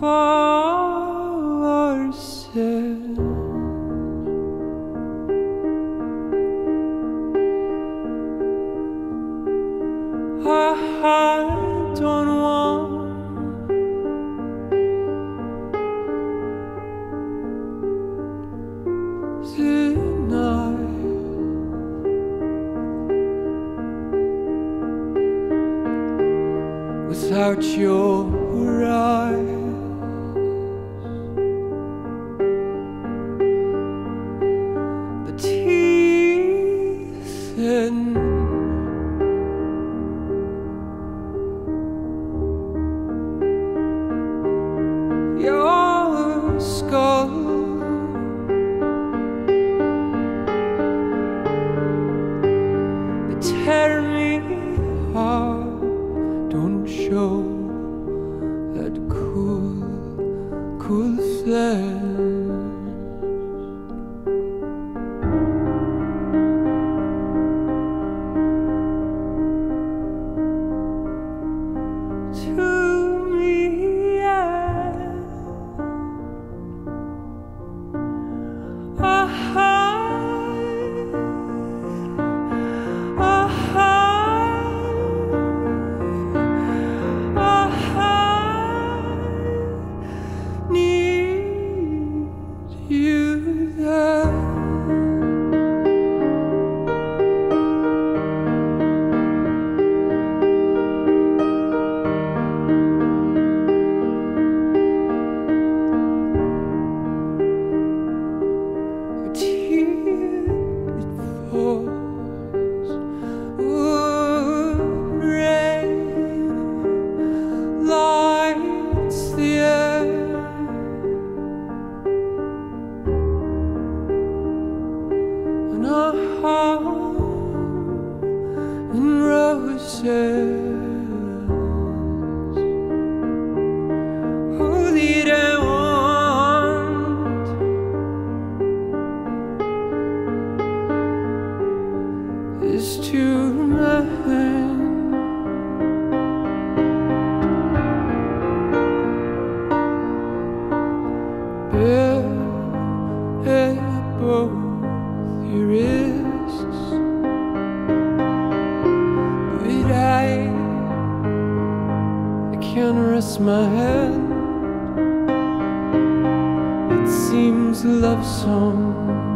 farsen I don't want tonight. without your eyes. Teeth in your skull. They tear me apart. Don't show that cool, cool flesh. Is to Can't rest my head. It seems a love song